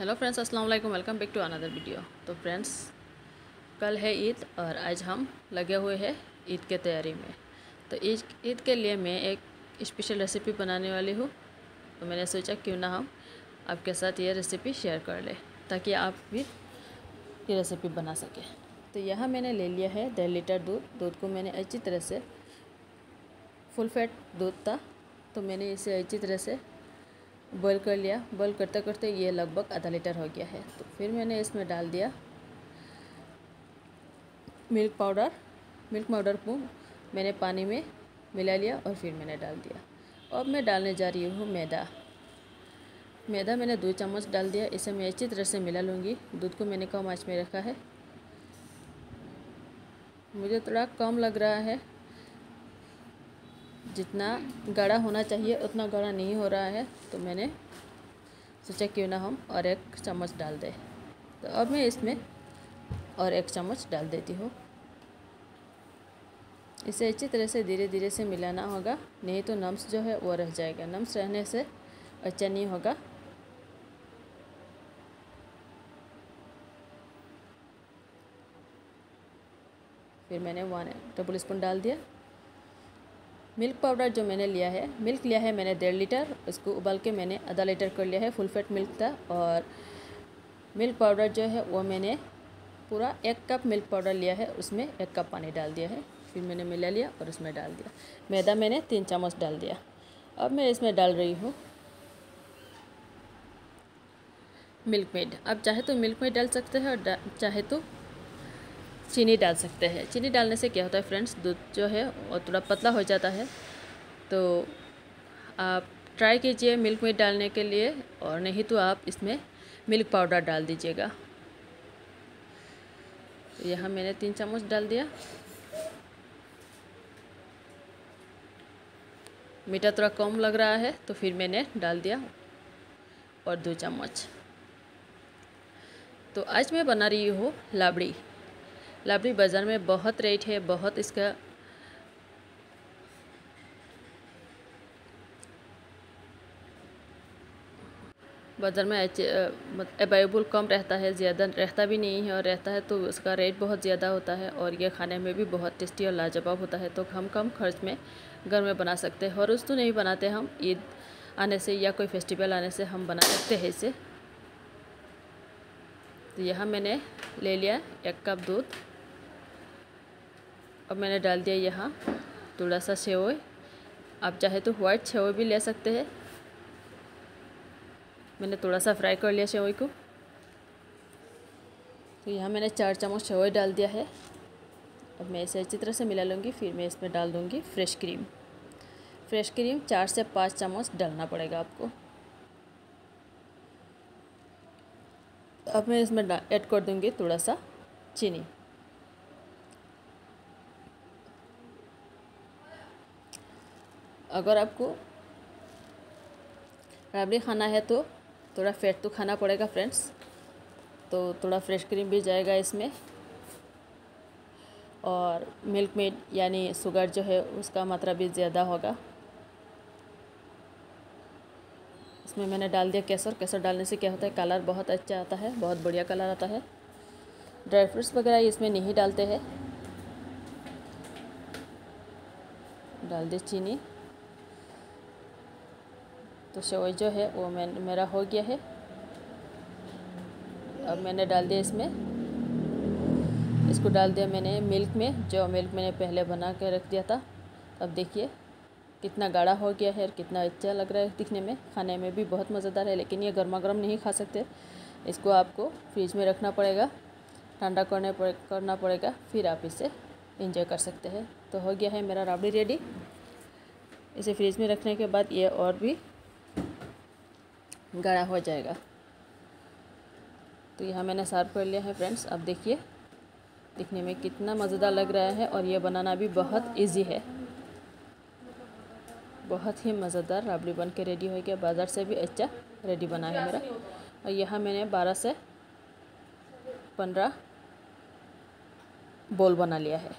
Hello friends अस्सलाम वालेकुम welcome back to another video तो फ्रेंड्स कल है ईद और आज हम लगे हुए हैं ईद के तैयारी में। तो ईद ईद के लिए मैं एक स्पेशल रेसिपी बनाने वाली हूँ। तो मैंने सोचा क्यों ना हम आपके साथ ये रेसिपी शेयर कर लें, ताकि आप भी ये रेसिपी बना सकें। तो यहाँ मैंने ले लिया है डेढ़ लीटर दूध। दूध को मैंने अच्छी तरह से फुल फैट दूध था। तो मैंने इसे अच्छी तरह से बॉईल कर लिया। बॉईल करते करते ये लगभग आधा लीटर हो गया है। तो फिर मैंने इसमें डाल दिया मिल्क पाउडर। मिल्क पाउडर को मैंने पानी में मिला लिया और फिर मैंने डाल दिया। अब मैं डालने जा रही हूँ मैदा। मैदा मैंने दो चम्मच डाल दिया। इसे मैं अच्छी तरह से मिला लूँगी। दूध को मैंने कम आँच में रखा है। मुझे थोड़ा कम लग रहा है। जितना गाढ़ा होना चाहिए, उतना गाढ़ा नहीं हो रहा है तो मैंने सोचा क्यों ना हम और एक चम्मच डाल दें। तो अब मैं इसमें और एक चम्मच डाल देती हूँ। इसे अच्छी तरह से धीरे धीरे से मिलाना होगा, नहीं तो नम्स जो है वो रह जाएगा। नम्स रहने से अच्छा नहीं होगा। फिर मैंने वन टेबल स्पून डाल दिया। मिल्क पाउडर जो मैंने लिया है, मिल्क लिया है मैंने डेढ़ लीटर, उसको उबाल के मैंने आधा लीटर कर लिया है फुल फैट मिल्क था और मिल्क पाउडर जो है वो मैंने पूरा एक कप मिल्क पाउडर लिया है, उसमें एक कप पानी डाल दिया है, फिर मैंने मिला लिया और उसमें डाल दिया। मैदा मैंने तीन चम्मच डाल दिया। अब मैं इसमें डाल रही हूँ मिल्क मेड। अब चाहे तो मिल्क मेड डाल सकते हैं और चाहे तो चीनी डाल सकते हैं। चीनी डालने से क्या होता है फ्रेंड्स दूध जो है वो थोड़ा पतला हो जाता है। तो आप ट्राई कीजिए मिल्क में डालने के लिए और नहीं तो आप इसमें मिल्क पाउडर डाल दीजिएगा। तो यहाँ मैंने तीन चम्मच डाल दिया। मीठा थोड़ा कम लग रहा है तो फिर मैंने डाल दिया और दो चम्मच। तो आज मैं बना रही हूँ लाबड़ी। लाबड़ी बाज़ार में बहुत रेट है, बहुत इसका बाज़ार में अवेलेबल कम रहता है, ज़्यादा रहता भी नहीं है और रहता है तो उसका रेट बहुत ज़्यादा होता है और ये खाने में भी बहुत टेस्टी और लाजवाब होता है। तो हम कम खर्च में घर में बना सकते हैं और उस तो नहीं बनाते हम, ईद आने से या कोई फेस्टिवल आने से हम बना सकते हैं इसे। तो यहाँ मैंने ले लिया एक कप दूध। अब मैंने डाल दिया यहाँ थोड़ा सा सेवई। आप चाहे तो वाइट सेवई भी ले सकते हैं। मैंने थोड़ा सा फ्राई कर लिया सेवई को। तो यहाँ मैंने चार चम्मच सेवई डाल दिया है। अब मैं इसे अच्छी तरह से मिला लूँगी, फिर मैं इसमें डाल दूँगी फ्रेश क्रीम फ्रेश क्रीम चार से पाँच चम्मच डालना पड़ेगा आपको। अब मैं इसमें ऐड कर दूँगी थोड़ा सा चीनी। अगर आपको राबड़ी खाना है तो थोड़ा फैट तो खाना पड़ेगा फ्रेंड्स तो थोड़ा फ्रेश क्रीम भी जाएगा इसमें। और मिल्क मेड यानी शुगर जो है उसका मात्रा भी ज़्यादा होगा। इसमें मैंने डाल दिया केसर केसर डालने से क्या होता है कलर बहुत अच्छा आता है, बहुत बढ़िया कलर आता है। ड्राई फ्रूट्स वगैरह इसमें नहीं डालते हैं। डाल दी चीनी। तो सेवई जो है, वो मैं, मेरा हो गया है। अब मैंने डाल दिया इसमें। इसको डाल दिया मैंने मिल्क में, जो मिल्क मैंने पहले बना के रख दिया था। अब देखिए, कितना गाढ़ा हो गया है और कितना अच्छा लग रहा है दिखने में। खाने में भी बहुत मज़ेदार है, लेकिन ये गर्मा गर्म नहीं खा सकते। इसको आपको फ्रिज में रखना पड़ेगा, ठंडा करने पड़े, करना पड़ेगा, फिर आप इसे इंजॉय कर सकते हैं। तो हो गया है मेरा राबड़ी रेडी इसे फ्रिज में रखने के बाद ये और भी गाढ़ा हो जाएगा। तो यहाँ मैंने सर्व कर लिया है फ्रेंड्स अब देखिए, दिखने में कितना मज़ेदार लग रहा है और ये बनाना भी बहुत इजी है। बहुत ही मज़ेदार राबड़ी बन के रेडी हो गया बाज़ार से भी अच्छा रेडी बना है मेरा। और यहाँ मैंने बारह से पंद्रह बोल बना लिया है।